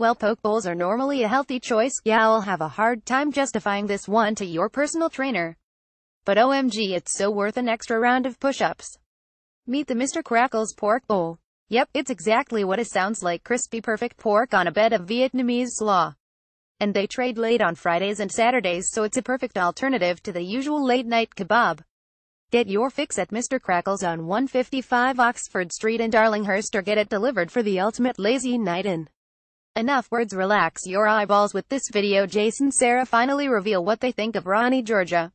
Well poke bowls are normally a healthy choice, yeah I'll have a hard time justifying this one to your personal trainer. But OMG it's so worth an extra round of push-ups. Meet the Mr. Crackles Pork Bowl. Yep, it's exactly what it sounds like crispy perfect pork on a bed of Vietnamese slaw. And they trade late on Fridays and Saturdays so it's a perfect alternative to the usual late night kebab. Get your fix at Mr. Crackles on 155 Oxford Street in Darlinghurst or get it delivered for the ultimate lazy night in. Enough words relax your eyeballs with this video Jason Sarah finally reveal what they think of Ronnie Georgia.